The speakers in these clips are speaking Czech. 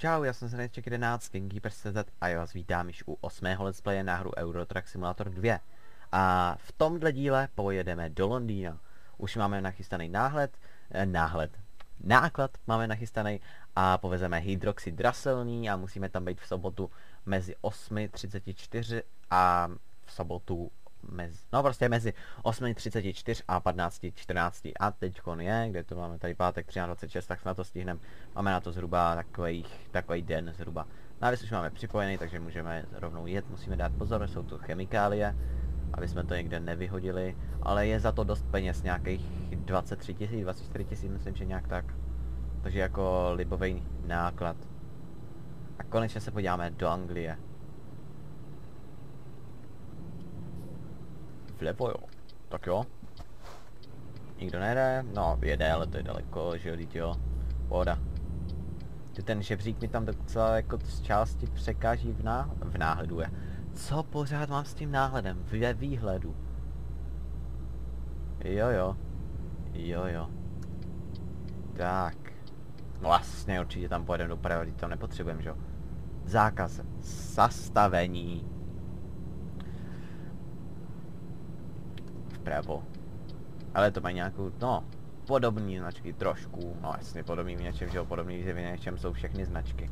čau, já jsem se Neček 11 Gamekeepers.cz a já vás vítám již u 8. let's playe na hru Euro Truck Simulator 2. A v tomhle díle pojedeme do Londýna. Už máme nachystaný náhled, eh, náhled, náklad máme nachystaný a povezeme hydroxid draselný a musíme tam být v sobotu mezi 8.34 a v sobotu mezi, no prostě mezi 8.34 a 15.14 a teď je, kde to máme tady pátek 13.26, tak na to stihneme, máme na to zhruba takový, takový den zhruba. Návis už máme připojený, takže můžeme rovnou jet, musíme dát pozor, jsou tu chemikálie, aby jsme to někde nevyhodili, ale je za to dost peněz, nějakých 23 tisíc, 24 tisíc, myslím, že nějak tak. Takže jako libový náklad. A konečně se podíváme do Anglie. Vlevo jo. Tak jo. Nikdo nejde? No, jede, ale to je daleko, že jo, teď jo. Pohoda. Ten žebřík mi tam docela jako z části překáží v, ná... v náhledu je. Co pořád mám s tím náhledem? Ve výhledu. Jo jo. Jo jo. Tak. No vlastně určitě tam pojedeme doprava, to nepotřebujeme, že jo. Zákaz zastavení. Vpravo. Ale to mají nějakou, no, podobné značky trošku, no jasně podobný v něčem, že jo, podobný v něčem jsou všechny značky.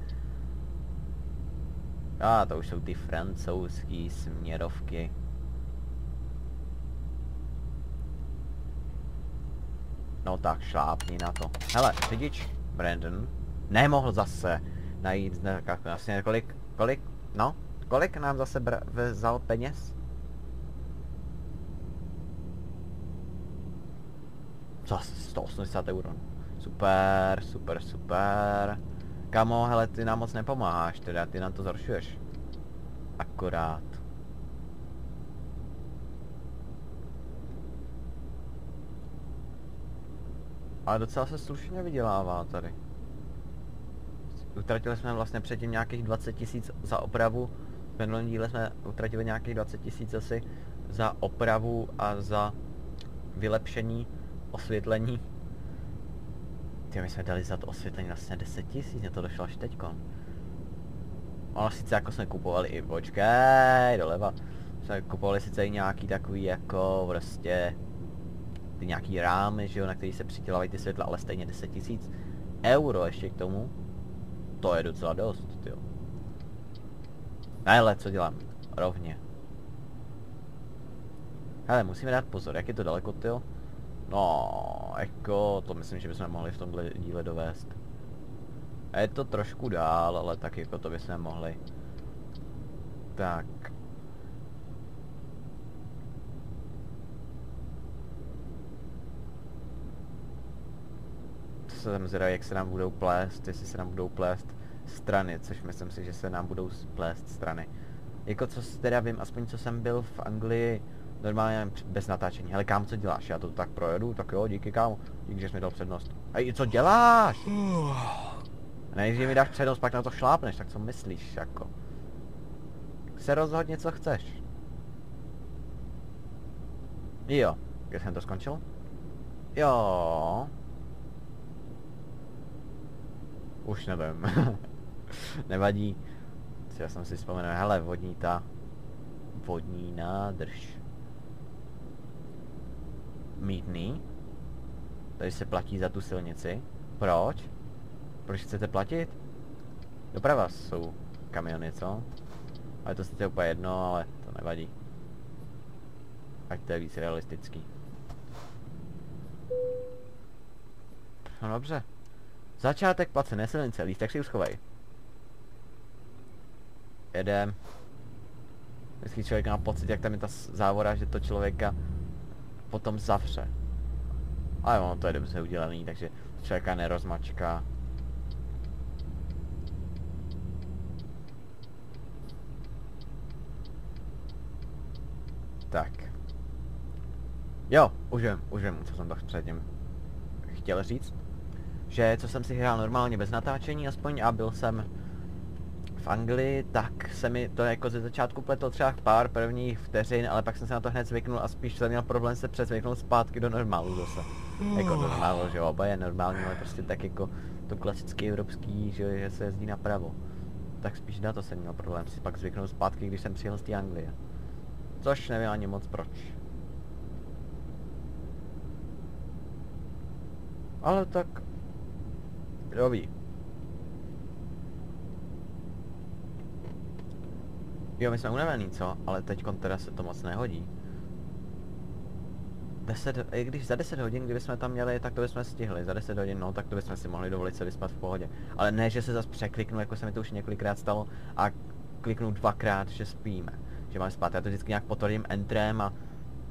A to už jsou ty francouzský směrovky. No tak šlápni na to. Hele, řidič Brandon nemohl zase najít vlastně kolik, kolik, no, kolik nám zase vzal peněz? Zase 180 euro. Super, super, super. Kamo, hele, ty nám moc nepomáháš, teda ty nám to zhoršuješ. Akorát. Ale docela se slušně vydělává tady. Utratili jsme vlastně předtím nějakých 20 tisíc za opravu. V minulém díle jsme utratili nějakých 20 tisíc asi za opravu a za vylepšení osvětlení. Ty my jsme dali za to osvětlení vlastně 10 tisíc, mě to došlo až teďko. Ono sice jako jsme kupovali i, počkej, doleva. Jsme kupovali sice i nějaký takový jako prostě ty nějaký rámy, že jo, na který se přitělávají ty světla, ale stejně 10 tisíc euro ještě k tomu. To je docela dost, jo. Ale co dělám? Rovně. Hele, musíme dát pozor, jak je to daleko, jo? No, jako, to myslím, že bychom mohli v tomhle díle dovést. A je to trošku dál, ale tak jako to bychom mohli. Tak. Jsem zvědavý, jak se nám budou plést, jestli se nám budou plést strany, což myslím si, že se nám budou plést strany. Jako co teda vím, aspoň co jsem byl v Anglii, normálně bez natáčení. Hele, kámo, co děláš? Já to tak projedu, tak jo, díky kámo. Díky, že jsi mi dal přednost. Ej, co děláš? Nejdřív mi dáš přednost, pak na to šlápneš, tak co myslíš, jako? Se rozhodně, co chceš. Jo, kde jsem to skončil? Jo. Už nevím. Nevadí. Já jsem si vzpomenul, hele, vodní ta... Vodní nádrž mítný. Tady se platí za tu silnici. Proč? Proč chcete platit? Doprava jsou kamiony, co? Ale to sice úplně jedno, ale to nevadí. Ať to je víc realistický. No dobře. Začátek placené silnice, lístek si uschovej. Jedem. Vždycky člověk má pocit, jak tam je ta závora, že to člověka potom zavře. Ale ono to je dobře udělaný, takže člověka nerozmačká. Tak. Jo, už vím, už vím, co jsem to předtím chtěl říct. Že co jsem si hrál normálně bez natáčení aspoň a byl jsem v Anglii, tak se mi to jako ze začátku pletlo třeba pár prvních vteřin, ale pak jsem se na to hned zvyknul a spíš jsem měl problém se přezvyknout zpátky do normálu zase. Jako do normálu, že oba je normální, ale prostě tak jako to klasický evropský, že, že se jezdí napravo. Tak spíš na to jsem měl problém si pak zvyknout zpátky, když jsem přijel z té Anglie. Což nevím ani moc proč. Ale tak... Kdo ví. Jo, my jsme unavený, co? Ale teď teda se to moc nehodí. 10, i když za 10 hodin, kdyby jsme tam měli, tak to bychom stihli. Za 10 hodin, no, tak to bychom si mohli dovolit se vyspat v pohodě. Ale ne, že se zase překliknu, jako se mi to už několikrát stalo, a kliknu dvakrát, že spíme. Že mám spát. Já to vždycky nějak potvrdím entrem a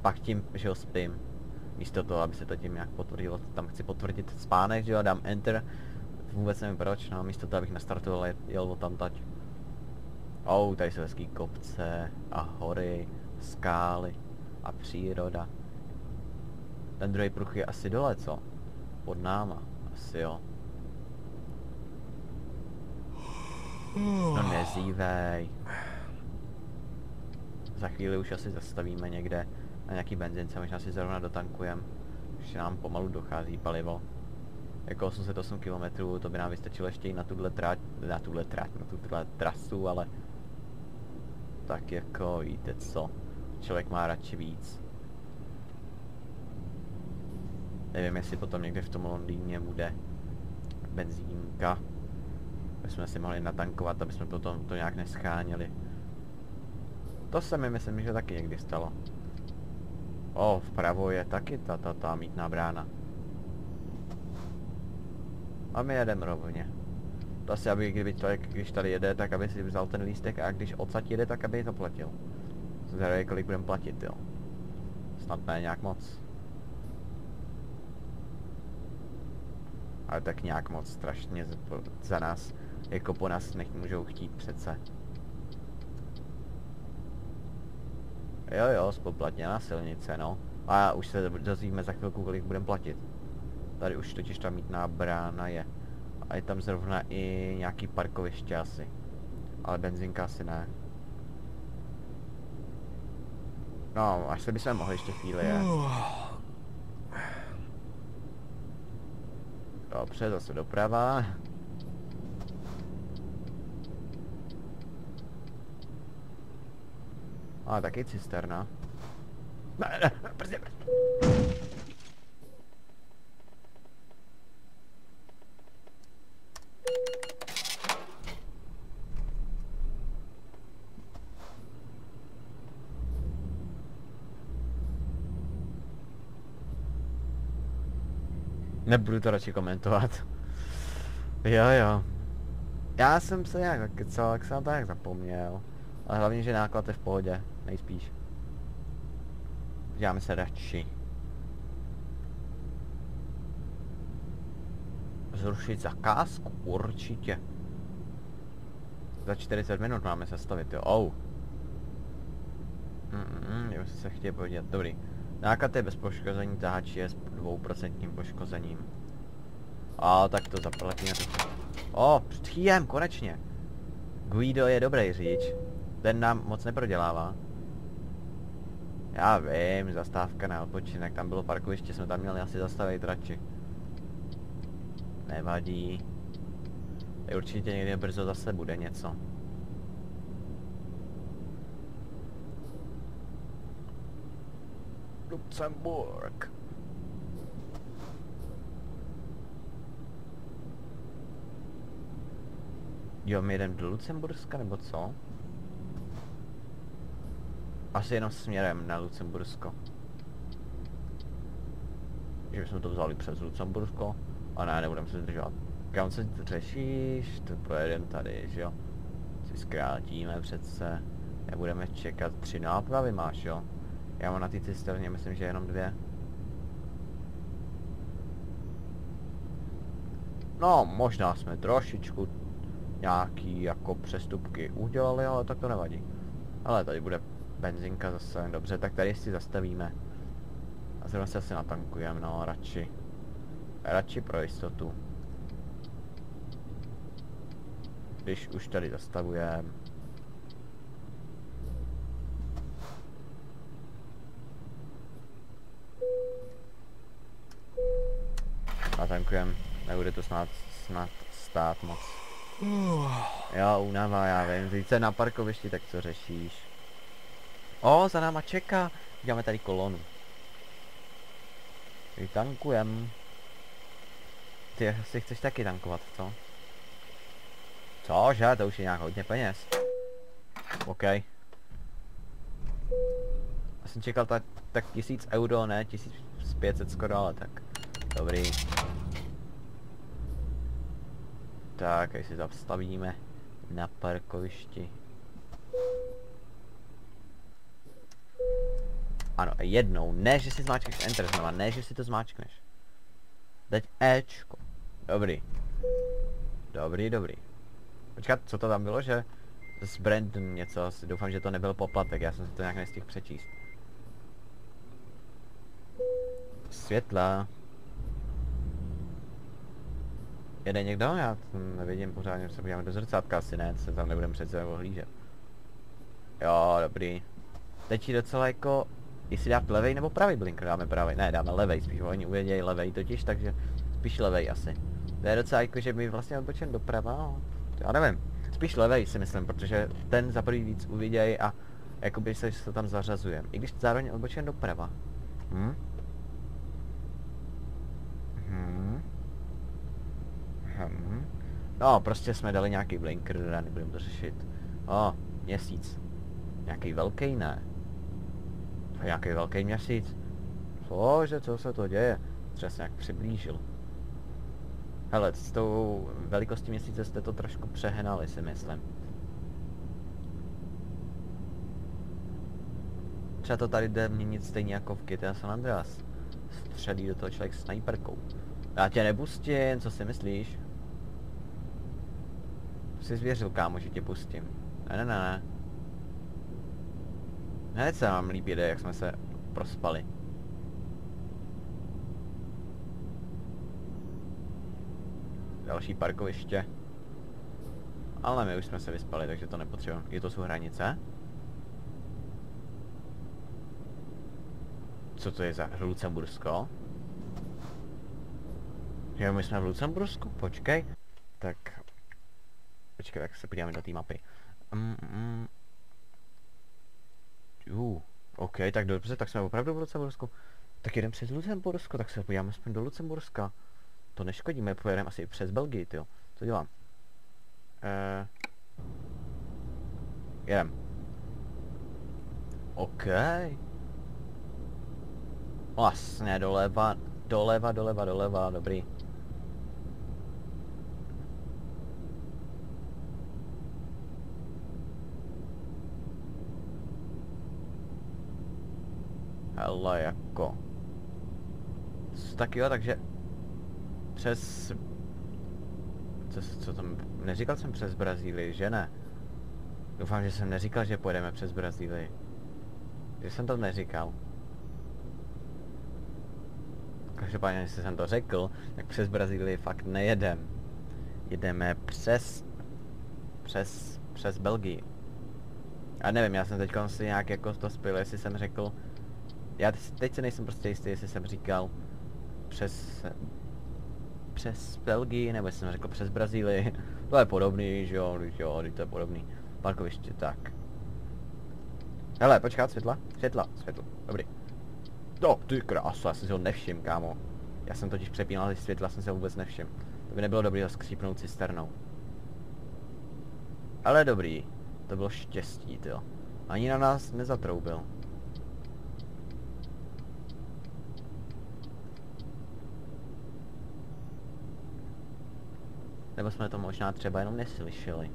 pak tím, že ho spím. Místo toho, aby se to tím nějak potvrdilo, tam chci potvrdit spánek, že jo, dám enter. Vůbec nevím proč, no, místo toho, abych nastartoval, jel tam tať. Oh, tady jsou hezký kopce a hory, skály a příroda. Ten druhý pruh je asi dole, co? Pod náma. Asi jo. No nezívej. Za chvíli už asi zastavíme někde na nějaký benzince, možná si zrovna dotankujeme. Už nám pomalu dochází palivo. Jako 808 km, to by nám vystačilo ještě i na tuhle trať, na tuhle trať, na tuhle trasu, ale tak jako víte co, člověk má radši víc. Nevím, jestli potom někde v tom Londýně bude benzínka. My jsme si mohli natankovat, aby jsme potom to nějak nescháněli. To se mi myslím, že taky někdy stalo. O, vpravo je taky ta, ta, ta mítná brána. A my jedeme rovně. Asi, aby kdyby člověk, když tady jede, tak aby si vzal ten lístek a když odsaď jede, tak aby to platil. Zhraje, kolik budeme platit, jo. Snad ne nějak moc. Ale tak nějak moc strašně za nás, jako po nás nech můžou chtít přece. Jo jo, spoplatněná silnice, no. A už se dozvíme za chvilku, kolik budeme platit. Tady už totiž ta mítná brána je. A je tam zrovna i nějaký parkoviště asi. Ale benzinka asi ne. No, až se bychom mohli ještě chvíli je. Dobře, zase doprava. A taky cisterna. Ne, ne, Nebudu to radši komentovat. jo, jo. Já jsem se nějak kecal, jak jsem to jak zapomněl. Ale hlavně, že náklad je v pohodě, nejspíš. Děláme se radši. Zrušit zakázku? Určitě. Za 40 minut máme zastavit, jo. Oh. Mm, mm, se chtěl podívat. Dobrý. Náklad je bez poškození, tahač je s dvouprocentním poškozením. A tak to zaplatíme. O, před chýjem, konečně. Guido je dobrý řidič. Ten nám moc neprodělává. Já vím, zastávka na odpočinek, tam bylo parkoviště, jsme tam měli asi zastavit radši. Nevadí. Určitě někdy brzo zase bude něco. Luxemburg. Jo, my jdem do Lucemburska, nebo co? Asi jenom směrem na Lucembursko. Že bychom to vzali přes Lucembursko. A ne, nebudeme se zdržovat. Kam se řešíš? To pojedem tady, že jo? Si zkrátíme přece. Nebudeme čekat tři nápravy máš, jo? Já mám na té cisterně, myslím, že jenom dvě. No, možná jsme trošičku nějaký jako přestupky udělali, ale tak to nevadí. Ale tady bude benzinka zase, dobře, tak tady si zastavíme. A zrovna se asi natankujeme, no, radši. Radši pro jistotu. Když už tady zastavujeme. Natankujeme, nebude to snad snad stát moc. Jo, únava, já vím. Teď se na parkovišti, tak co řešíš? O, za náma čeká. Děláme tady kolonu. Tady tankujem. Ty asi chceš taky tankovat, co? Cože, to už je nějak hodně peněz. OK. Já jsem čekal tak, tak tisíc euro, ne, 1500 skoro, ale tak. Dobrý. Tak, když si zastavíme na parkovišti. Ano, jednou, ne, že si zmáčkneš Enter znova, ne, že si to zmáčkneš. Teď Ečko. Dobrý. Dobrý, dobrý. Počkat, co to tam bylo, že z Brandon něco, doufám, že to nebyl poplatek, já jsem si to nějak nestihl přečíst. Světla. Jede někdo? Já nevidím pořádně, se podíváme do zrcátka, asi ne, se tam nebudeme přece ohlížet. Jo, dobrý. Teď je docela jako, jestli dát levej nebo pravý blinker, dáme pravý, ne, dáme levej, spíš oni uvědějí levej totiž, takže spíš levej asi. To je docela jako, že my vlastně odbočen doprava, no. já nevím. Spíš levej si myslím, protože ten za prvý víc uviděj a jakoby se, se tam zařazujeme. I když zároveň odbočen doprava. Hm? Hm? Hm? No, prostě jsme dali nějaký blinker, a nebudeme to řešit. O, měsíc. Nějaký velký, ne? Nějaký velký měsíc. Cože, co se to děje? Třeba se nějak přiblížil. Hele, s tou velikostí měsíce jste to trošku přehnali, si myslím. Třeba to tady jde měnit stejně jako v GTA San Andreas. Střelí do toho člověk s sniperkou. Já tě nepustím, co si myslíš? Jsi zvěřil, kámo, že tě pustím. Ne, ne, ne, ne. Hned se vám líbí, jak jsme se prospali. Další parkoviště. Ale my už jsme se vyspali, takže to nepotřebujeme. Je to jsou hranice? Co to je za Lucembursko? Jo, my jsme v Lucembursku? Počkej. Tak... Počkej, tak se podíváme do té mapy. Mm, mm. Uh, OK, tak dobře, tak jsme opravdu v Lucembursku. Tak jdem přes Lucembursko, tak se podíváme aspoň do Lucemburska. To neškodíme, pojedeme asi přes Belgii, jo. Co dělám? Eh... Jedem. OK. Vlastně doleva, doleva, doleva, doleva, dobrý. Hele, jako. Tak jo, takže přes... Co, co tam... Neříkal jsem přes Brazílii, že ne? Doufám, že jsem neříkal, že pojedeme přes Brazílii. Že jsem to neříkal. Každopádně, jestli jsem to řekl, tak přes Brazílii fakt nejedem. Jedeme přes... Přes... Přes Belgii. A nevím, já jsem teď si nějak jako to spil, jestli jsem řekl... Já teď se nejsem prostě jistý, jestli jsem říkal přes přes Belgii, nebo jsem řekl přes Brazílii. To je podobný, že jo, jo, to je podobný. Parkoviště, tak. Hele, počkat, světla, světla, světla, dobrý. No, ty krása, já jsem si ho nevšim, kámo. Já jsem totiž přepínal ty světla, jsem se vůbec nevšim. To by nebylo dobrý ho skřípnout cisternou. Ale dobrý, to bylo štěstí, jo. Ani na nás nezatroubil. Nebo jsme to možná třeba jenom neslyšeli.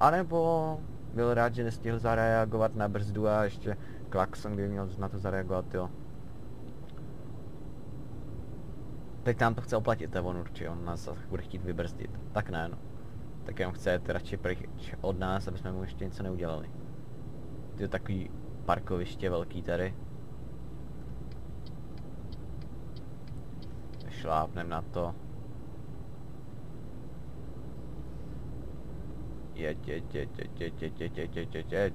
A nebo byl rád, že nestihl zareagovat na brzdu a ještě klakson, kdyby měl na to zareagovat, jo. Teď nám to chce oplatit, on určitě, on nás bude chtít vybrzdit. Tak ne, no. Tak jenom chce radši pryč od nás, aby jsme mu ještě něco neudělali. Ty takový parkoviště velký tady. Šlápnem na to. Jeď, jeď, jeď, jeď, jeď, jeď, jeď, jeď, jeď, jeď, jeď.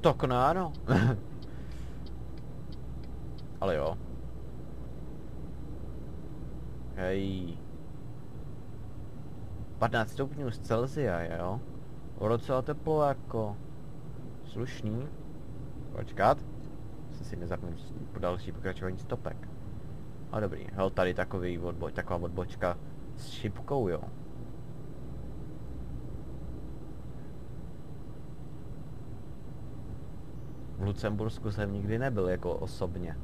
Tak ne, no. Ale jo. Hej. 15 stupňů z Celsia, jo? O docela teplo jako. Slušný. Počkat. Se si nezapnu po další pokračování stopek. A dobrý, hel tady takový odbo taková odbočka s šipkou, jo. V Lucembursku jsem nikdy nebyl jako osobně.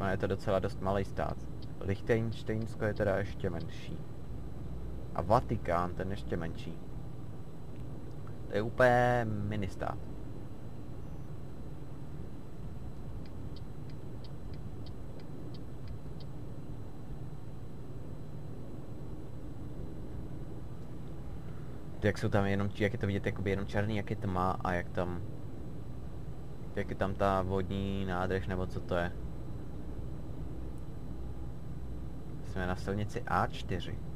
No je to docela dost malý stát. Lichtensteinsko je teda ještě menší. A Vatikán, ten ještě menší. Je úplně mini stát. jak jsou tam jenom, jak je to vidět jakoby jenom černý, jak je tma a jak tam, jak je tam ta vodní nádrž nebo co to je. Jsme na silnici A4.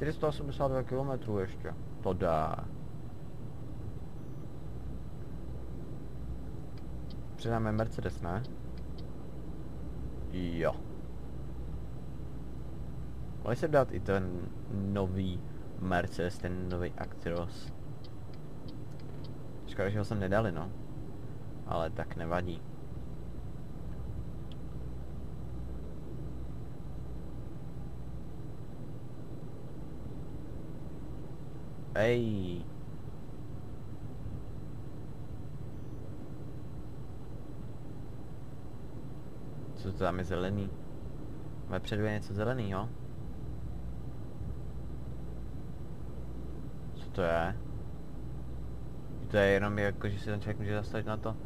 ...482 km ještě. To dá. Přidáme Mercedes, ne? Jo. Mohli se dát i ten nový Mercedes, ten nový Actros. Škoda, že ho sem nedali, no. Ale tak nevadí. Ej. Co to tam je zelený? Vepředu je něco zelený, jo? to je? To je jenom jako, že si ten člověk může zastavit na to,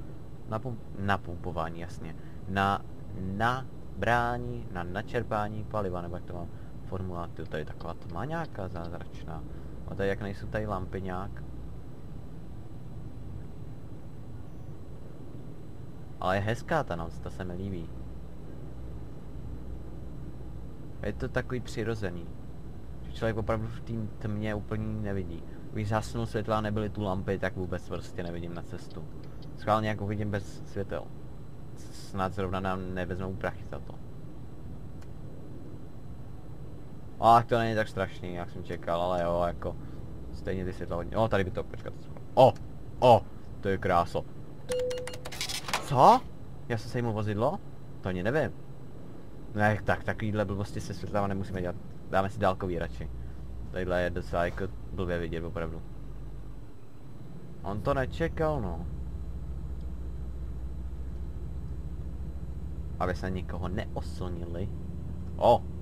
na, pump, na pumpování, jasně. Na, na brání, na načerpání paliva, nebo jak to mám formulát, tady taková to má nějaká zázračná. A tady jak nejsou tady lampy nějak. Ale je hezká ta noc, ta se mi líbí. Je to takový přirozený. Člověk opravdu v tým tmě úplně nevidí. Když zasnu světla nebyly tu lampy, tak vůbec prostě nevidím na cestu. Schválně jako vidím bez světel. Snad zrovna nám nevezmou prachy za to. Ach, to není tak strašný, jak jsem čekal, ale jo, jako... Stejně ty světla hodně... O, tady by to, počkat. O! O! To je kráso. Co? Já jsem sejmul vozidlo? To ani nevím. Ne, tak takovýhle blbosti se světlama nemusíme dělat. Dáme si dálkový radši. Tadyhle je docela jako blbě vidět opravdu. On to nečekal, no. Aby se nikoho neoslnili. O!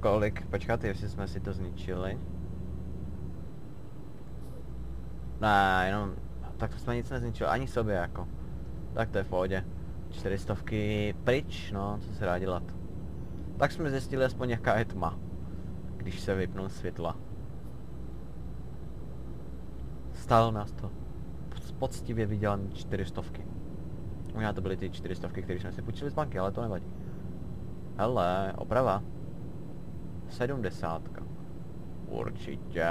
Kolik? Počkat, jestli jsme si to zničili. Ne, jenom... Tak to jsme nic nezničili, ani sobě jako. Tak to je v pohodě. Čtyřistovky pryč, no, co se dá dělat. Tak jsme zjistili aspoň jaká je tma, když se vypnou světla. Stálo nás to poctivě vydělané čtyřistovky. Možná to byly ty čtyřistovky, které jsme si půjčili z banky, ale to nevadí. Hele, oprava. Sedmdesátka. Určitě.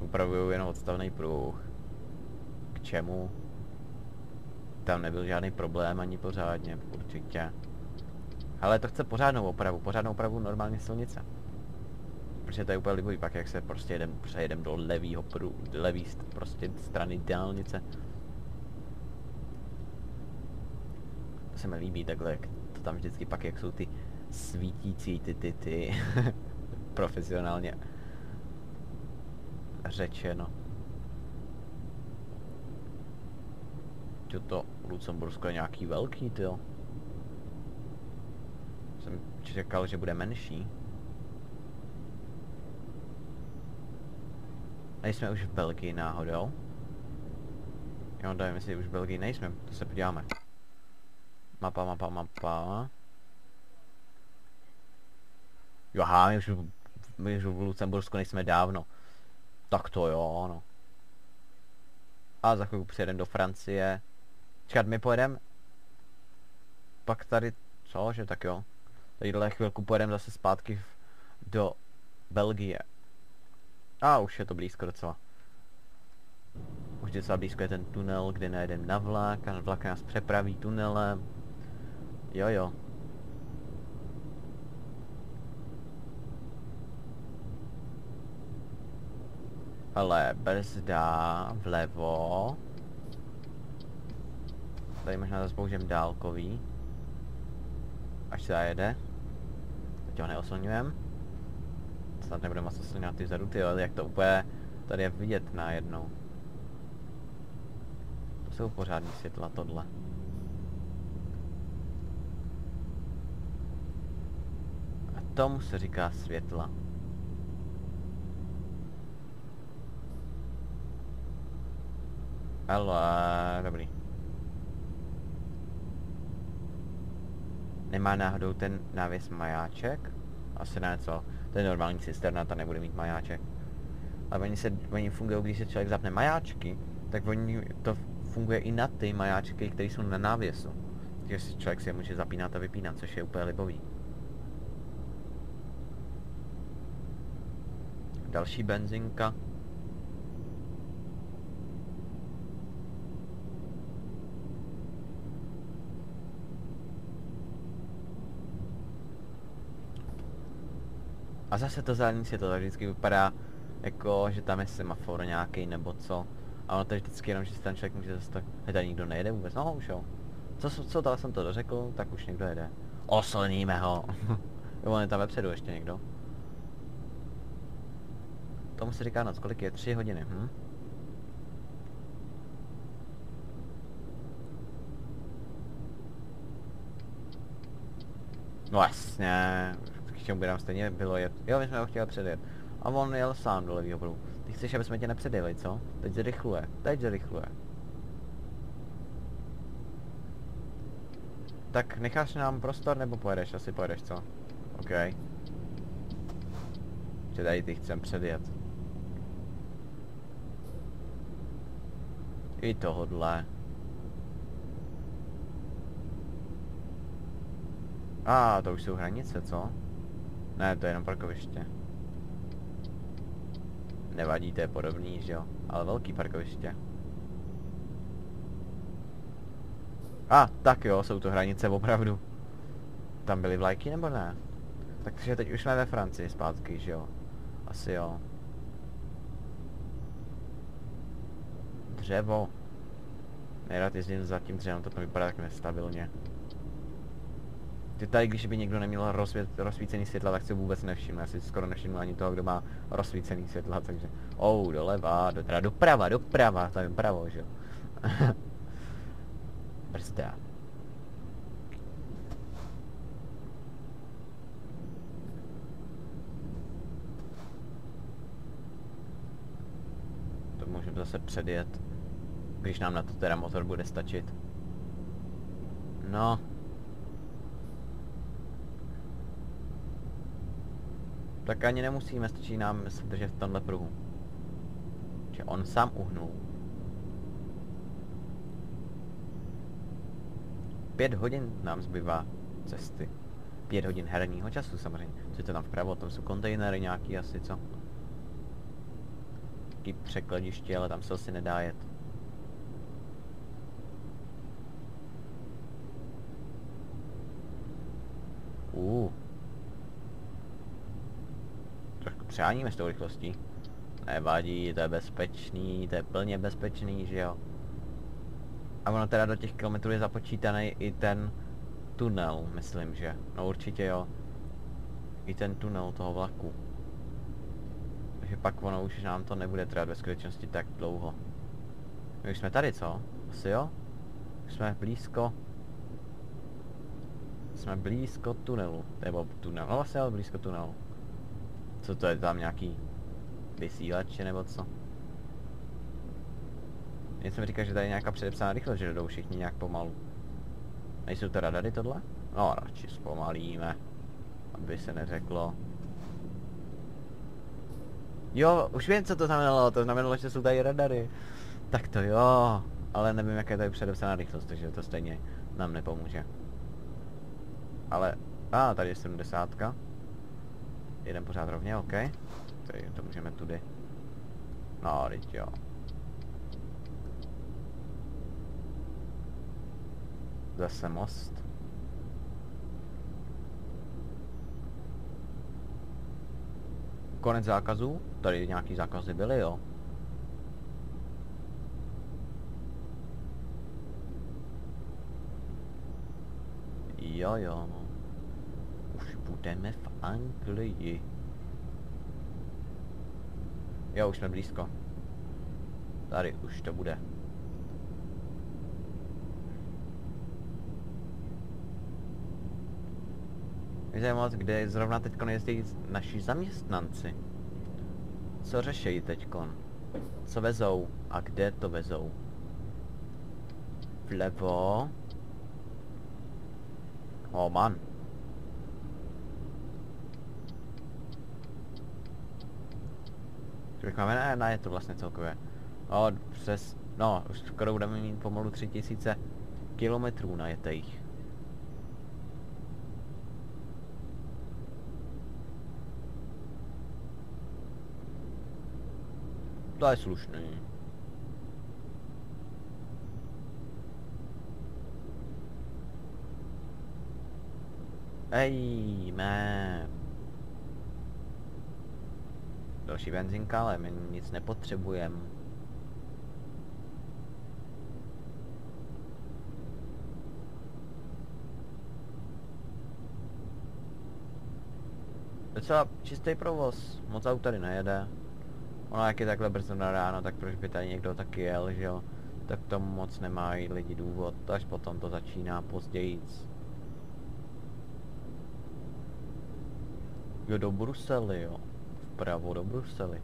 Upravuju jenom odstavný pruh čemu. Tam nebyl žádný problém ani pořádně, určitě. Ale to chce pořádnou opravu, pořádnou opravu normálně silnice. Protože to je úplně libový pak, jak se prostě jedem, přejedem do levýho pru, levý prostě strany dálnice. To se mi líbí takhle, jak to tam vždycky pak, jak jsou ty svítící ty ty ty profesionálně řečeno. to Lucembursko je nějaký velký, ty. Jsem čekal, že bude menší. Nejsme už v Belgii náhodou. Jo, dajme si už v Belgii nejsme, to se podíváme. Mapa, mapa, mapa. Jo, aha, my už, my už v Lucembursku nejsme dávno. Tak to jo, no. A za chvilku přijedeme do Francie. Čekat, my pojedeme. Pak tady, co, že tak jo. Tadyhle chvilku pojedeme zase zpátky do Belgie. A už je to blízko docela. Už docela blízko je ten tunel, kde najedeme na vlak a vlak nás přepraví tunelem. Jo jo. Ale brzda vlevo. Tady možná zase použijem dálkový. Až se zajede. Teď ho neoslňujem. Snad nebudeme moc oslňovat ty vzadu, ty jak to úplně tady je vidět najednou. To jsou pořádní světla tohle. A tomu se říká světla. Ale dobrý. Nemá náhodou ten návěs majáček? Asi ne, co? To je normální cisterna, ta nebude mít majáček. Ale oni, se, oni fungují, když se člověk zapne majáčky, tak oni, to funguje i na ty majáčky, které jsou na návěsu. Takže si člověk si je může zapínat a vypínat, což je úplně libový. Další benzinka. A zase to zelený světlo, tak vždycky vypadá jako, že tam je semafor nějaký nebo co. A ono to je vždycky jenom, že si ten člověk může zase tak, tady nikdo nejede vůbec, no už jo. Co, co dal jsem to dořekl, tak už někdo jede. Oslníme ho. jo, on je tam vepředu ještě někdo. Tomu se říká noc, kolik je? Tři hodiny, hm? No jasně, k čemu by nám stejně bylo jet. Jo, my jsme ho chtěli předjet. A on jel sám do levýho pruhu. Ty chceš, aby jsme tě nepředjeli, co? Teď zrychluje, teď zrychluje. Tak necháš nám prostor, nebo pojedeš? Asi pojedeš, co? OK. Že tady ty chcem předjet. I tohodle. A, ah, to už jsou hranice, co? Ne, to je jenom parkoviště. Nevadí, to je podobný, že jo? Ale velký parkoviště. A, ah, tak jo, jsou to hranice opravdu. Tam byly vlajky nebo ne? Takže teď už jsme ve Francii zpátky, že jo? Asi jo. Dřevo. Nejrád jezdím za tím dřevem, to vypadá tak nestabilně. Ty tady, když by někdo neměl rozsvět, rozsvícený světla, tak si vůbec nevšiml. Já si skoro nevšiml ani toho, kdo má rozsvícený světla, takže... Oh, doleva, do, teda doprava, doprava, tam je pravo, že jo. Brzda. To můžeme zase předjet, když nám na to teda motor bude stačit. No, Tak ani nemusíme, stačí nám se držet v tomhle pruhu. Že on sám uhnul. Pět hodin nám zbývá cesty. Pět hodin herního času samozřejmě. Co je to tam vpravo, tam jsou kontejnery nějaký asi, co? Taký překladiště, ale tam se asi nedá jet. Uh, přeháníme s tou rychlostí. Nevadí, to je bezpečný, to je plně bezpečný, že jo. A ono teda do těch kilometrů je započítaný i ten tunel, myslím, že. No určitě jo. I ten tunel toho vlaku. Takže pak ono už nám to nebude trvat ve skutečnosti tak dlouho. My už jsme tady, co? Asi jo? Už jsme blízko. Jsme blízko tunelu. Nebo tunel, no vlastně ale blízko tunelu. Co to je tam nějaký vysílače nebo co? Jen jsem říkal, že tady je nějaká předepsaná rychlost, že jdou všichni nějak pomalu. Nejsou to radary tohle? No, radši zpomalíme. Aby se neřeklo. Jo, už vím, co to znamenalo. To znamenalo, že jsou tady radary. Tak to jo, ale nevím, jaká je tady předepsaná rychlost, takže to stejně nám nepomůže. Ale, a ah, tady je 70. Jeden pořád rovně, OK. Tady to můžeme tudy. No, teď jo. Zase most. Konec zákazů? Tady nějaký zákazy byly, jo? Jo, jo. Už budeme v Anglii. Jo, už jsme blízko. Tady už to bude. Mě moc, kde zrovna teď jezdí naši zaměstnanci. Co řešejí teďkon? Co vezou? A kde to vezou? Vlevo. Oh man. Kolik máme? Ne, ne, je to vlastně celkově. No, přes, no, už skoro budeme mít pomalu 3000 kilometrů najetejch. To je slušný. Ej, mé. Další benzinka, ale my nic nepotřebujeme. Docela čistý provoz, moc aut tady nejede. Ono jak je takhle brzo na ráno, tak proč by tady někdo taky jel, že jo? Tak tomu moc nemají lidi důvod, až potom to začíná později. Jo, do Brusely, jo. Vpravo do Brusely.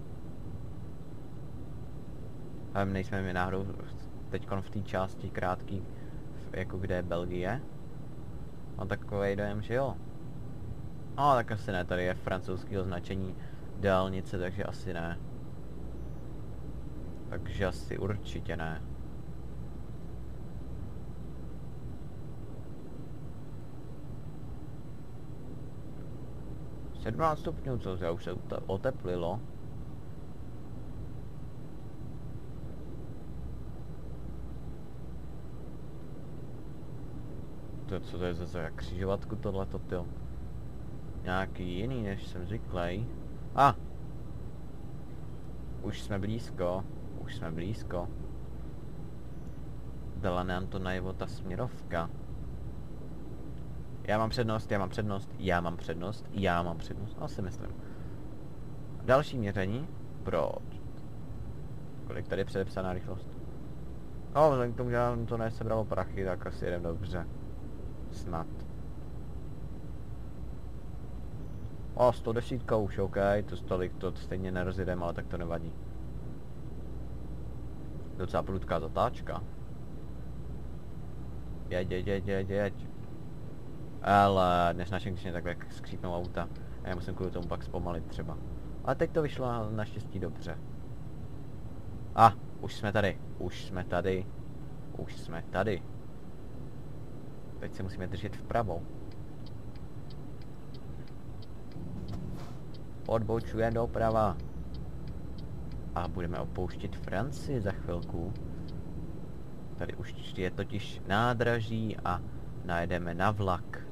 Ale nejsme mi náhodou teď v té části krátký, jako kde je Belgie. Mám takový dojem, že jo. No, tak asi ne, tady je francouzský označení dálnice, takže asi ne. Takže asi určitě ne. 17 stupňů, se už se oteplilo. To, co to je zase jak křižovatku tohleto, tyjo. Nějaký jiný, než jsem zvyklý. A! Ah. Už jsme blízko, už jsme blízko. Dala nám to najevo ta směrovka. Já mám přednost, já mám přednost, já mám přednost, já mám přednost, asi myslím. Další měření. Proč? Kolik tady je předepsaná rychlost? No, vzhledem k tomu, že nám to nesebralo prachy, tak asi jedem dobře. Snad. O, 110 už, OK, to stolik, to stejně nerozjedem, ale tak to nevadí. Docela prudká zatáčka. Jeď, jeď, jeď, jeď, jeď. Ale nesnáším, když mě takhle skřípnou auta. A já musím kvůli tomu pak zpomalit třeba. Ale teď to vyšlo naštěstí dobře. A, ah, už jsme tady, už jsme tady, už jsme tady. Teď se musíme držet vpravo. Odbočuje doprava. A budeme opouštět Francii za chvilku. Tady už je totiž nádraží a najedeme na vlak.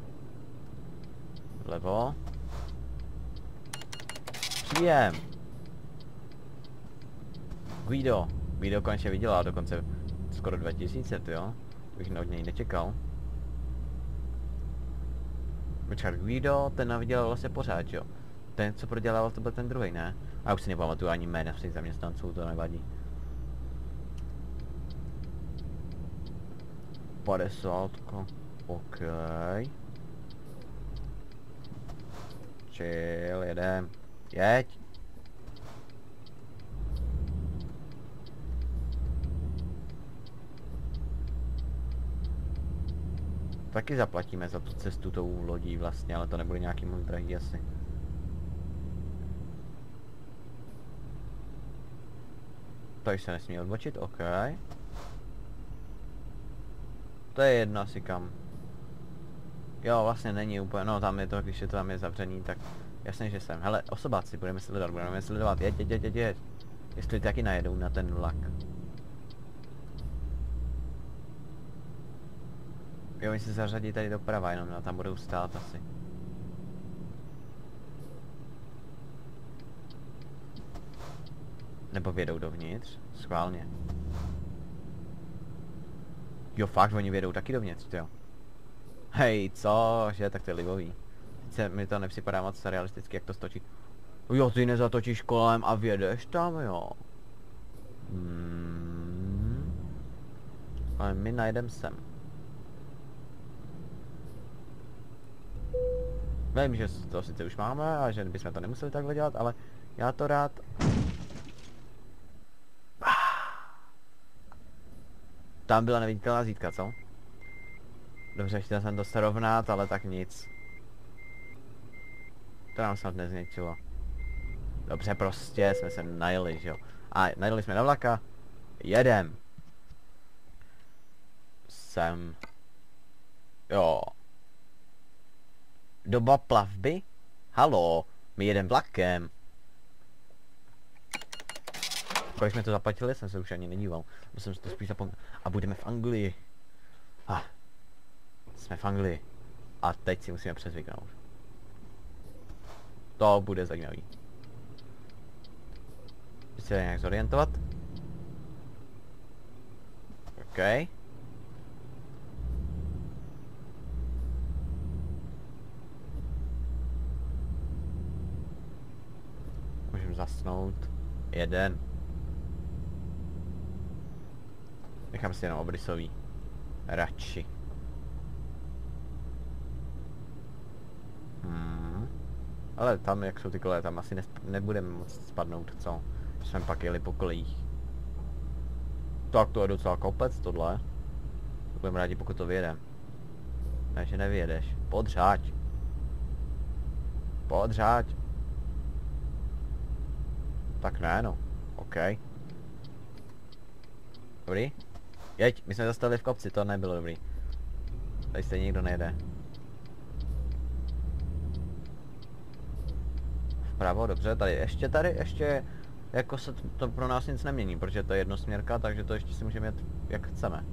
Vlevo. Příjem. Guido. Guido konečně vydělá dokonce skoro 2000, jo? Bych od něj nečekal. Počkat, Guido, ten navydělal vlastně pořád, jo? Ten, co prodělával, to byl ten druhý, ne? A už si nepamatuju ani jména všech zaměstnanců, to nevadí. 50. OK. Chill, jedem. Jeď. Taky zaplatíme za tu cestu tou lodí vlastně, ale to nebude nějaký moc drahý asi. Tady se nesmí odbočit, OK. To je jedno asi kam. Jo, vlastně není úplně, no tam je to, když je to tam je zavřený, tak jasně, že jsem. Hele, osobáci, budeme sledovat, budeme sledovat, jeď, jeď, jeď, jeď. Jestli taky najedou na ten vlak. Jo, oni se zařadí tady doprava jenom, no, tam budou stát asi. Nebo vědou dovnitř, schválně. Jo, fakt, oni vědou taky dovnitř, jo. Hej, co, že, tak to je libový. Sice mi to nepřipadá moc realisticky, jak to stočí. Jo, ty nezatočíš kolem a vědeš tam, jo. Hmm. Ale my najdem sem. Vím, že to sice už máme a že bychom to nemuseli takhle dělat, ale já to rád... Tam byla neviditelná zítka, co? Dobře, chtěl jsem to srovnat, ale tak nic. To nám snad nezničilo. Dobře, prostě jsme se najeli, že jo. A najeli jsme na vlaka. Jedem. Sem. Jo. Doba plavby? Halo, my jedem vlakem. Kolik jsme to zaplatili, jsem se už ani nedíval. Musím si to spíš zapomnět. A budeme v Anglii. Ah. Jsme v Anglii. A teď si musíme přezvyknout. To bude zajímavý. Chci se nějak zorientovat. OK. Můžeme zasnout. Jeden. Nechám si jenom obrysový. Radši. Hmm. Ale tam, jak jsou ty koleje, tam asi nebudeme moc spadnout, co? Jsme pak jeli po kolejích. Tak to je docela kopec tohle. Budeme rádi, pokud to vyjedem. Ne, že nevyjedeš. Podřáď. Podřáď. Tak ne, no. OK. Dobrý? Jeď, my jsme zastavili v kopci, to nebylo dobrý. Tady se nikdo nejde. Vpravo, dobře, tady ještě tady, ještě jako se to, to pro nás nic nemění, protože to je jednosměrka, takže to ještě si můžeme jet jak chceme.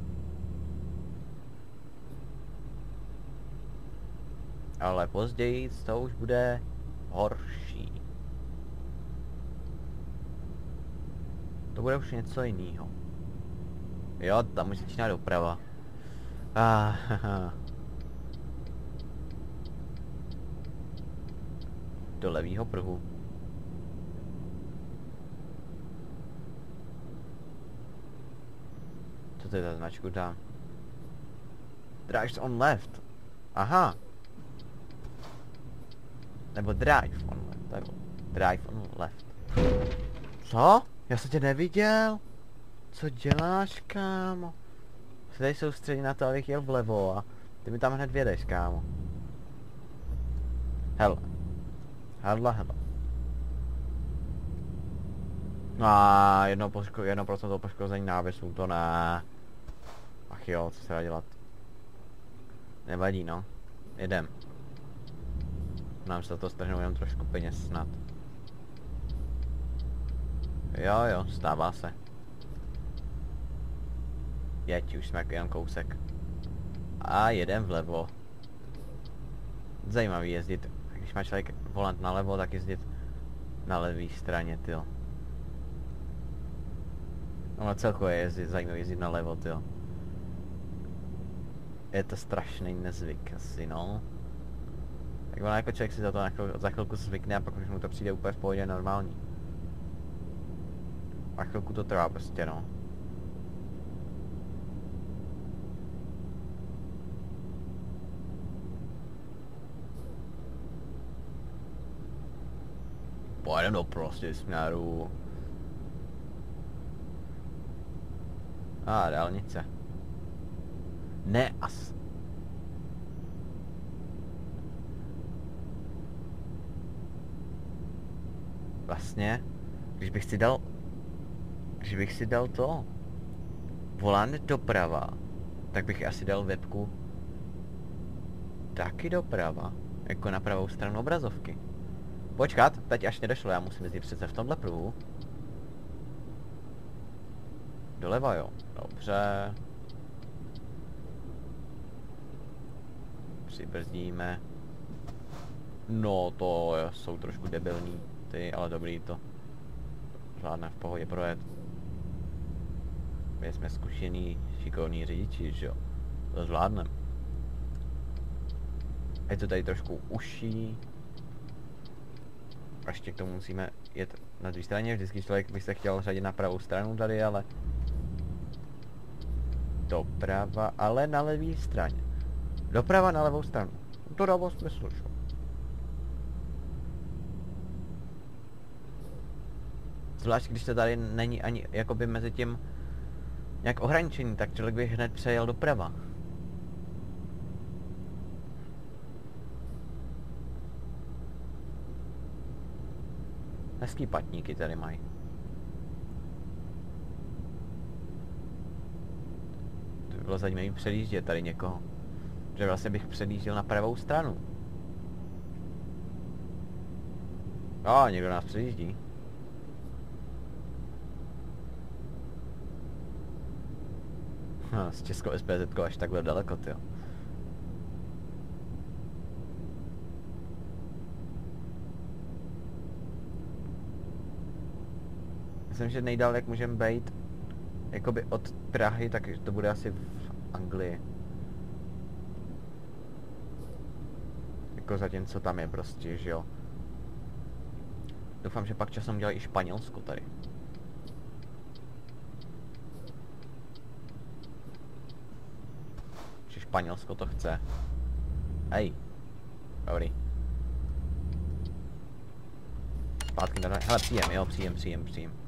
Ale později to už bude horší. To bude už něco jiného. Jo, tam už začíná doprava. Ah, Do levýho pruhu. Co to je za značku tam? Drives on left. Aha. Nebo drive on left. Nebo drive on left. Co? Já jsem tě neviděl. Co děláš, kámo? Se tady soustředí na to, abych jel vlevo a ty mi tam hned vědeš, kámo. Hele. Hele. No a jedno, poško, jedno procento poškození návěsů, to ne. Ach jo, co se dá dělat. Nevadí, no. Jedem. Nám se to strhnou jenom trošku peněz snad. Jo, jo, stává se. Jeď, už jsme jen kousek. A jedem vlevo. Zajímavý jezdit, když má člověk volant nalevo, tak jezdit na levé straně, tyjo. No celkově jezdit, zajímavý jezdit na levo, tyjo. Je to strašný nezvyk asi, no. Tak ono jako člověk si za to na chvíl, za chvilku zvykne a pak už mu to přijde úplně v pohodě normální. A chvilku to trvá prostě, no. Pojedeme do prostě směru. A ah, dálnice. Ne, as... Vlastně, když bych si dal Takže bych si dal to. Volant doprava. Tak bych asi dal webku taky doprava. Jako na pravou stranu obrazovky. Počkat, teď až nedošlo, já musím jezdit přece v tomhle pruhu. Doleva jo, dobře. Přibrzdíme. No to jsou trošku debilní, ty, ale dobrý to. Zvládne v pohodě projet. My jsme zkušený, šikovní řidiči, že jo. To zvládneme. Je to tady trošku uší. A ještě k tomu musíme jet na druhé straně, vždycky člověk by se chtěl řadit na pravou stranu tady, ale... Doprava, ale na levé straně. Doprava na levou stranu. To dává smysl, že? Zvlášť když to tady není ani jakoby mezi tím nějak ohraničení, tak člověk by hned přejel doprava. Hezký patníky tady mají. To by bylo zajímavé předjíždět tady někoho. Že vlastně bych předjížděl na pravou stranu. A, někdo nás předjíždí. Ha, s českou SPZ až takhle daleko, ty. Myslím, že nejdál, jak můžeme být, jakoby od Prahy, tak to bude asi v Anglii. Jako zatím, co tam je prostě, že jo. Doufám, že pak časem dělají i Španělsko tady. Že Španělsko to chce. Hej. Dobrý. Zpátky na... Hele, příjem, jo, příjem, příjem, příjem.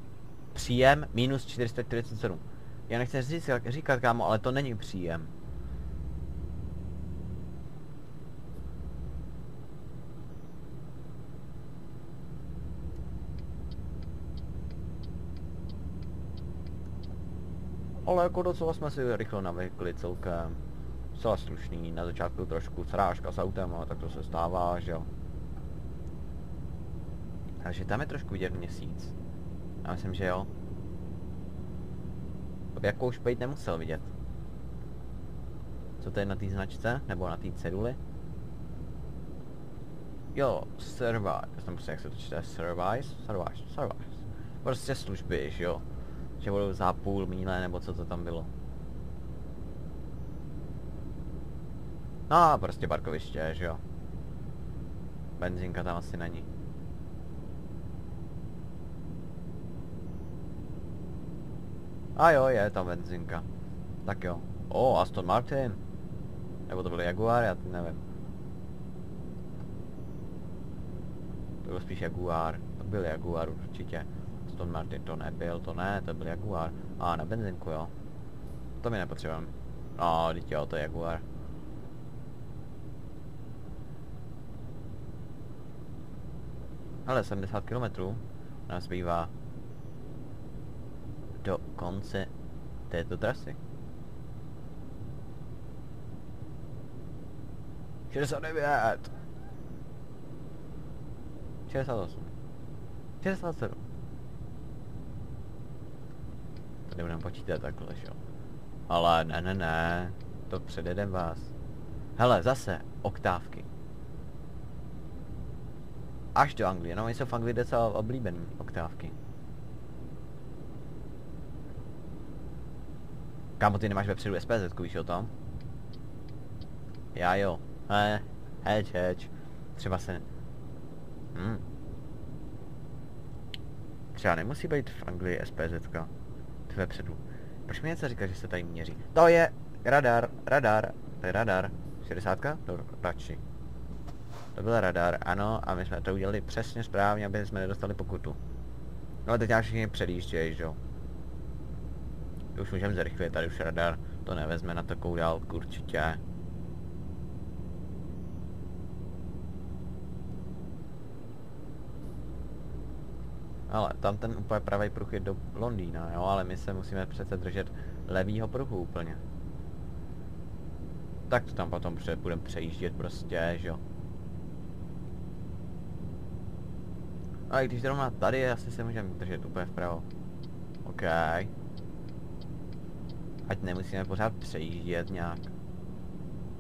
Příjem minus 447. Já nechci říct, říkat, kámo, ale to není příjem. Ale jako docela jsme si rychle navykli celkem. Celá slušný, na začátku trošku srážka s autem, ale tak to se stává, že jo. Takže tam je trošku vidět měsíc. Já myslím, že jo. Jako už být nemusel vidět. Co to je na té značce? Nebo na té ceduli? Jo, Service. Já prostě, jak se to čte, Service? Service, Service. Prostě služby, že jo. Že budou za půl míle, nebo co to tam bylo. No, prostě parkoviště, že jo. Benzinka tam asi není. A jo, je tam benzinka. Tak jo. O, Aston Martin. Nebo to byl Jaguar, já nevím. To byl spíš Jaguar. To byl Jaguar určitě. Aston Martin to nebyl, to ne, to byl Jaguar. A na benzinku, jo. To mi nepotřebujeme. No, teď jo, to je Jaguar. Ale 70 km nás bývá do konce této trasy. 69 68 67 To nebudeme počítat takhle, že jo. Ale ne, ne, ne, to předjedem vás. Hele, zase, oktávky. Až do Anglie, no, jsou v Anglii docela oblíbený oktávky. Kámo, ty nemáš vepředu SPZ, víš o tom? Já jo. He, heč, heč. Třeba se... Hm. Třeba nemusí být v Anglii SPZ. Ty vepředu. Proč mi něco říká, že se tady měří? To je radar, radar, to je radar. 60? Dobro, radši. To byl radar, ano, a my jsme to udělali přesně správně, aby jsme nedostali pokutu. No a teď nás všichni předjíždějí, že jo. Už můžeme zrychlit, tady už radar to nevezme na takovou dálku určitě. Ale tam ten úplně pravý pruh je do Londýna, jo, ale my se musíme přece držet levýho pruhu úplně. Tak to tam potom pře budeme přejíždět prostě, že jo. A i když zrovna tady, asi se můžeme držet úplně vpravo. OK. Ať nemusíme pořád přejíždět nějak.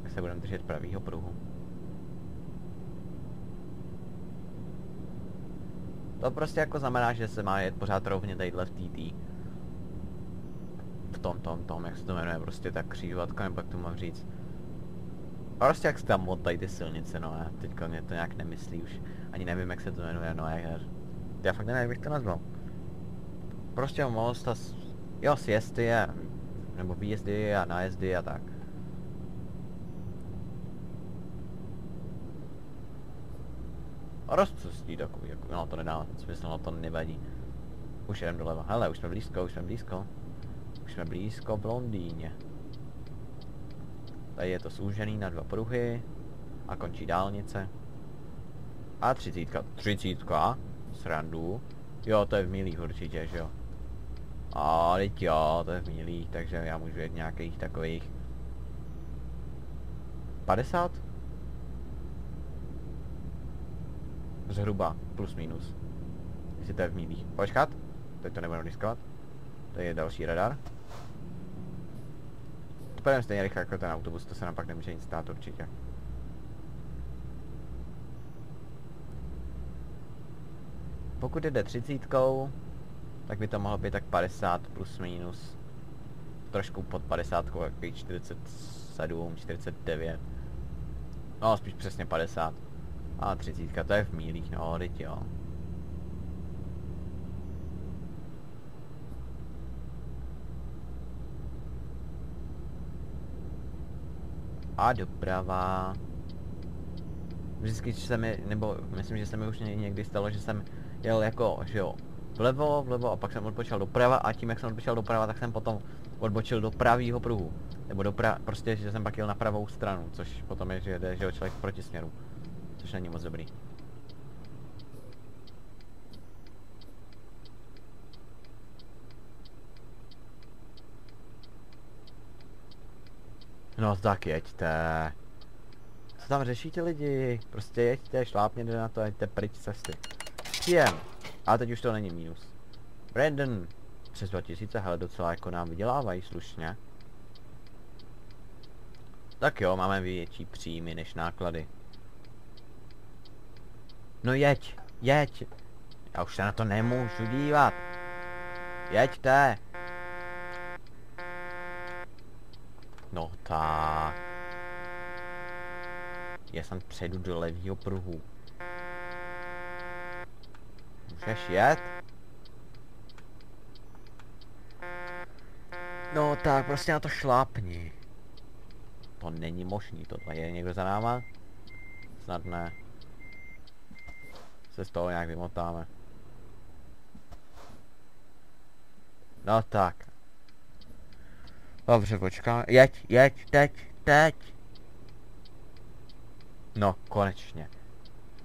Tak se budeme držet pravýho pruhu. To prostě jako znamená, že se má jet pořád rovně tadyhle v TT. V tom, tom, tom, jak se to jmenuje, prostě ta křižovatka, nebo jak to mám říct. Prostě jak se tam motají ty silnice, no já teďka mě to nějak nemyslí už. Ani nevím, jak se to jmenuje, no jak... Já fakt nevím, jak bych to nazval. Prostě most a... Jo, sjezdy a... Nebo výjezdy a nájezdy a tak. Rozcestí takový, jako, no to nedá smysl, no to nevadí. Už jdem doleva. Hele, už jsme blízko, už jsme blízko. Už jsme blízko v Londýně. Tady je to zúžený na dva pruhy. A končí dálnice. A třicítka. Třicítka? Srandu. Jo, to je v milých určitě, že jo. A teď jo, to je v milých, takže já můžu jet nějakých takových... 50? Zhruba, plus minus. Jestli to je v milých. Počkat, teď to nebudeme riskovat. Tady je další radar. Pojedeme stejně rychle jako ten autobus, to se nám pak nemůže nic stát určitě. Pokud jde třicítkou, tak by to mohlo být tak 50 plus minus. Trošku pod 50, takový 47, 49. No, spíš přesně 50. A 30, to je v mílích, no, teď jo. A doprava. Vždycky se mi, nebo myslím, že se mi už ně- někdy stalo, že jsem jel jako, že jo, vlevo, vlevo a pak jsem odbočil doprava a tím, jak jsem odbočil doprava, tak jsem potom odbočil do pravýho pruhu. Nebo do pra, prostě, že jsem pak jel na pravou stranu, což potom je, že jede, že člověk proti směru. Což není moc dobrý. No tak jeďte. Co tam řešíte lidi? Prostě jeďte, šlápněte na to jeďte pryč cesty. Příjem. A teď už to není mínus. Brandon. Přes 2000, hele docela jako nám vydělávají slušně. Tak jo, máme větší příjmy než náklady. No jeď, jeď. Já už se na to nemůžu dívat. Jeďte. No tak. Já jsem přejdu do levýho pruhu. Můžeš jet? No tak, prostě na to šlápni. To není možný, tohle je někdo za náma? Snad ne. Se z toho nějak vymotáme. No tak. Dobře, počkám. Jeď, jeď, teď, teď. No, konečně.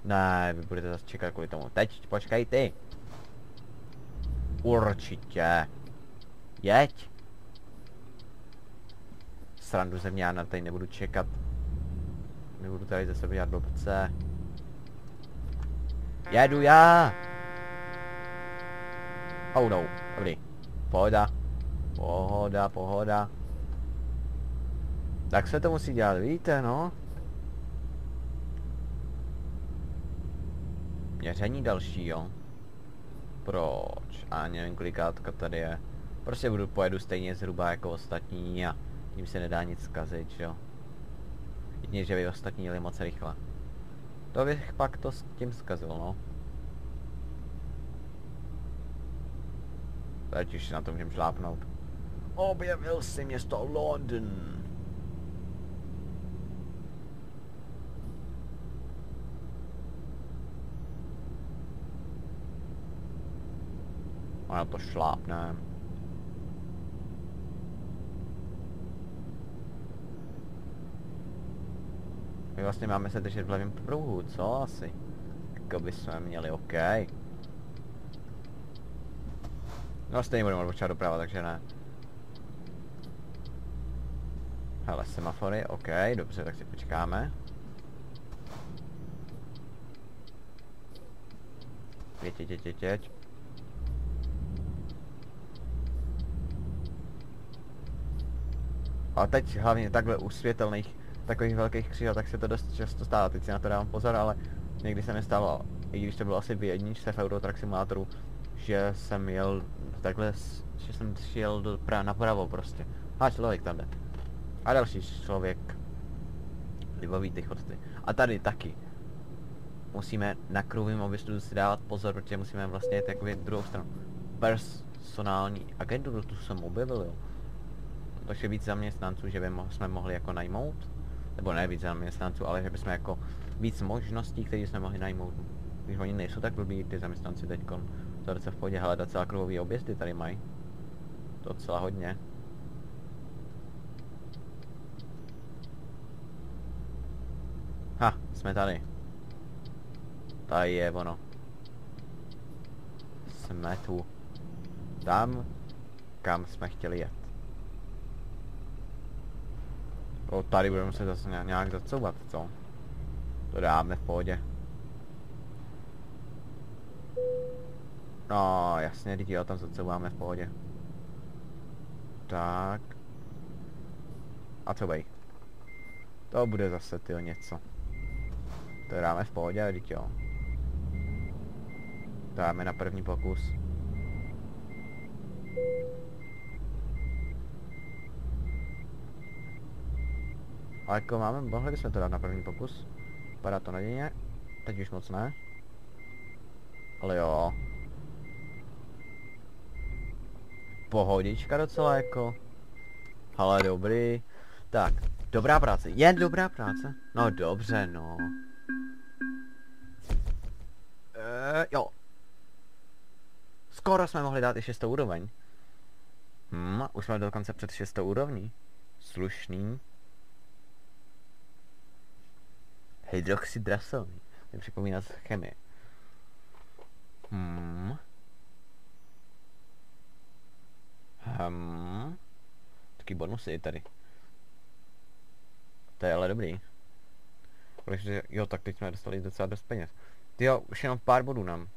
Ne, vy budete zase čekat kvůli tomu. Teď, počkej ty. Určitě. Jeď. Srandu ze mě, já na tady nebudu čekat. Nebudu tady zase dělat blbce. Jedu já. Oh no, dobrý. Pohoda. Pohoda, pohoda. Tak se to musí dělat, víte, no. Měření další, jo. Proč? A nevím, kolikátka tady je. Prostě budu, pojedu stejně zhruba jako ostatní a tím se nedá nic zkazit, jo. Jedině, že by ostatní jeli moc rychle. To bych pak to s tím zkazil, no. Teď už na to můžem šlápnout. Objevil si město London. A na to šlápne. My vlastně máme se držet v levém pruhu, co asi? Jako by jsme měli OK. No stejně budeme odbočovat doprava, takže ne. Hele, semafory, OK, dobře, tak si počkáme. Jeď, jeď, jeď, jeď. A teď hlavně takhle u světelných takových velkých křižel, tak se to dost často stává, teď si na to dávám pozor, ale někdy se nestalo, i když to bylo asi v jedničce v Eurotrack Simulátoru, že jsem jel takhle, že jsem šel do, pra, napravo prostě. A člověk tam jde. A další člověk. Libový ty chodci. A tady taky. Musíme na kruhovém objezdu si dávat pozor, protože musíme vlastně jít jakoby druhou stranu. Personální agenturu tu jsem objevil, jo. Takže víc zaměstnanců, že by mo jsme mohli jako najmout. Nebo ne víc zaměstnanců, ale že bychom jako víc možností, které jsme mohli najmout. Když oni nejsou tak blbí, ty zaměstnanci teďkon. To je v pohodě, hele, docela kruhový objezdy tady mají. To docela hodně. Ha, jsme tady. Tady je ono. Jsme tu. Tam, kam jsme chtěli jet. O, tady budeme se zase nějak zacouvat, co? To dáme v pohodě. No, jasně, teď jo, tam zacouváme v pohodě. Tak. A co bej? To bude zase, tyjo, něco. To dáme v pohodě, teď jo. Dáme na první pokus. Ale jako máme, mohli bychom to dát na první pokus. Padá to nadějně. Teď už moc ne. Ale jo. Pohodička docela jako. Ale dobrý. Tak, dobrá práce. Je dobrá práce? No dobře, no. Eee, jo. Skoro jsme mohli dát i šestou úroveň. Hm, už jsme dokonce před šestou úrovní. Slušný. Hydroxydraselný. Mě připomíná z chemie. Hmm. Hmm. Taky bonusy tady. To je ale dobrý. Protože, jo, tak teď jsme dostali docela dost peněz. Ty jo, už jenom pár bodů nám.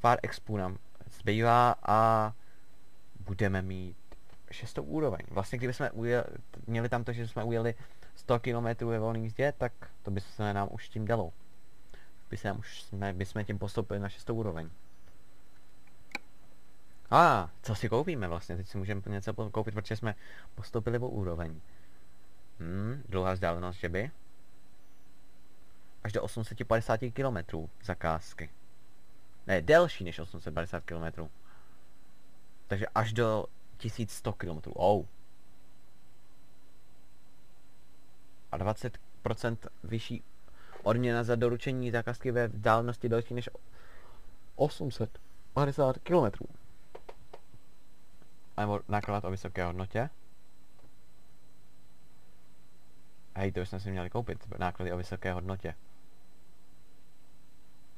Pár expů nám zbývá a budeme mít šestou úroveň. Vlastně kdybychom ujeli, měli tam to, že jsme ujeli 100 km ve volné jízdě, tak to by se nám už tím dalo. By se nám už jsme, by jsme tím postoupili na šestou úroveň. A, ah, co si koupíme vlastně? Teď si můžeme něco koupit, protože jsme postoupili o úroveň. Hmm, dlouhá vzdálenost, že by? Až do 850 km zakázky. Ne, delší než 850 km. Takže až do 1100 km. Oh. A 20% vyšší odměna za doručení zakázky ve vzdálenosti delší než 850 km. Nebo náklad o vysoké hodnotě. Hej, to už jsme si měli koupit, náklady o vysoké hodnotě.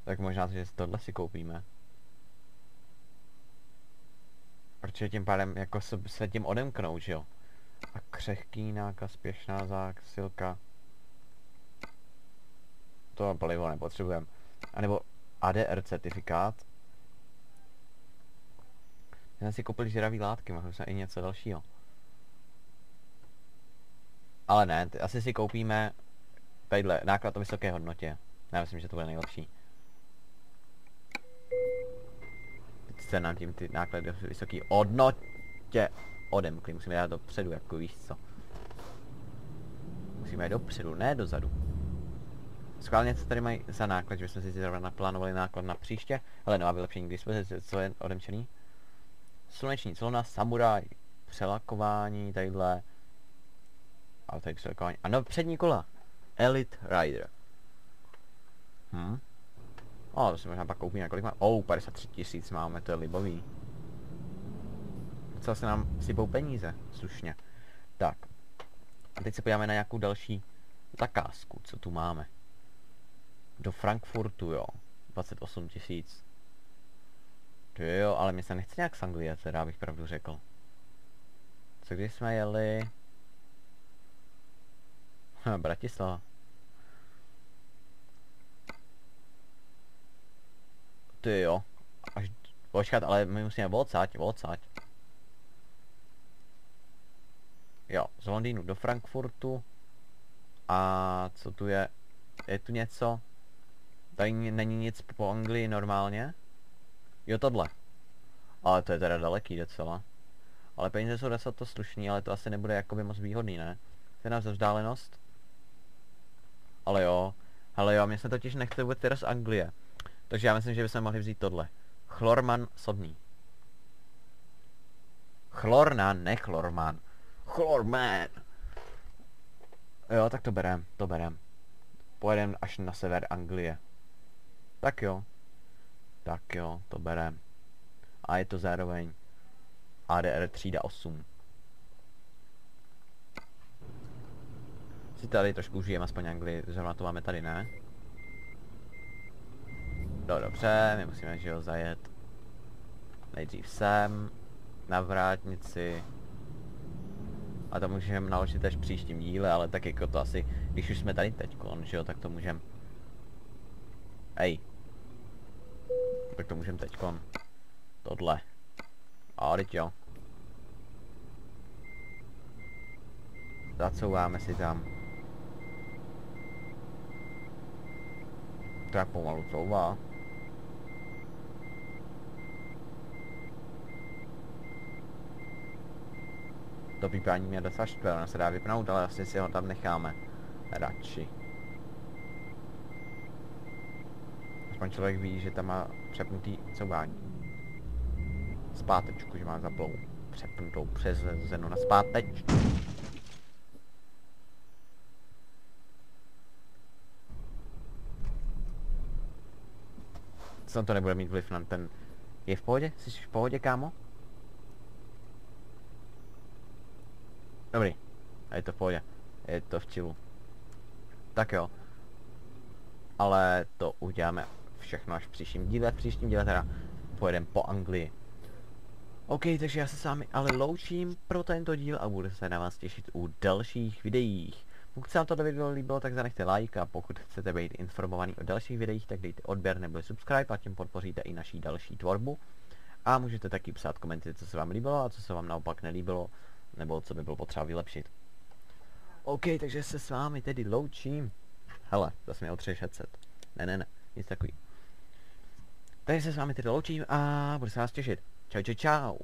Tak možná, že tohle si koupíme. Protože tím pádem jako se, se tím odemknou, že jo? A křehký náka, spěšná zásilka. To palivo nepotřebujeme. A nebo ADR certifikát. Já si koupil žravý látky, mohli jsme i něco dalšího. Ale ne, asi si koupíme tadyhle náklad o vysoké hodnotě. Já myslím, že to bude nejlepší. se nám tím ty náklady vysoký hodnotě odemkli. Musíme dát dopředu, jako víš co. Musíme jít dopředu, ne dozadu. Schválně, co tady mají za náklad, že jsme si zrovna naplánovali náklad na příště. Ale no a vylepšení k dispozici, co je odemčený? Sluneční clona, samuraj, přelakování, tadyhle. A tady přelakování. A no, přední kola. Elite Rider. Hm. O, to si možná pak koupíme, kolik má. Oh, 53 tisíc máme, to je libový. Co se nám sypou peníze, slušně. Tak. A teď se podíváme na nějakou další zakázku, co tu máme. Do Frankfurtu, jo. 28 tisíc. Ty jo, ale mě se nechce nějak z Anglie, teda bych pravdu řekl. Co když jsme jeli... Bratislava. Ty jo. Až... Počkat, ale my musíme odsaď, odsaď. Jo, z Londýnu do Frankfurtu. A co tu je? Je tu něco? Tady není nic po Anglii normálně? Jo, tohle. Ale to je teda daleký docela. Ale peníze jsou docela to slušný, ale to asi nebude jakoby moc výhodný, ne? Je nás vzdálenost. Ale jo. Ale jo, mě se totiž nechce vůbec teda z Anglie. Takže já myslím, že bychom mohli vzít tohle. Chlorman sodný. Chlorna, ne chlorman. Chlorman. Jo, tak to berem, to berem. Pojedem až na sever Anglie. Tak jo. Tak jo, to berem. A je to zároveň ADR třída 8. Si tady trošku užijeme aspoň Anglii, zrovna to máme tady, ne? No dobře, my musíme, že jo, zajet nejdřív sem, na vrátnici. A to můžeme naložit až příštím díle, ale tak jako to asi, když už jsme tady teď, že jo, tak to můžeme... Ej. Tak to můžeme teďkon. Tohle. A teď jo. Zacouváme si tam. Tak pomalu couvá. To pípání mě docela štve, ono se dá vypnout, ale asi si ho tam necháme. Radši. Aspoň člověk ví, že tam má přepnutý couvání. Zpátečku, že má zaplou přepnutou přes zenu na zpátečku. Co to nebude mít vliv na ten... Je v pohodě? Jsi v pohodě, kámo? Dobrý. A je to v pohodě. Je to v čilu. Tak jo. Ale to uděláme všechno až v příštím díle. V příštím díle teda pojedeme po Anglii. OK, takže já se s vámi ale loučím pro tento díl a budu se na vás těšit u dalších videích. Pokud se vám toto video líbilo, tak zanechte like a pokud chcete být informovaný o dalších videích, tak dejte odběr nebo subscribe a tím podpoříte i naší další tvorbu. A můžete taky psát komenty, co se vám líbilo a co se vám naopak nelíbilo, nebo co by bylo potřeba vylepšit. OK, takže se s vámi tedy loučím. Hele, zase otřeš headset. Ne, ne, ne, nic takový. Takže se s vámi tedy loučím a budu se vás těšit. Čau, čau, čau.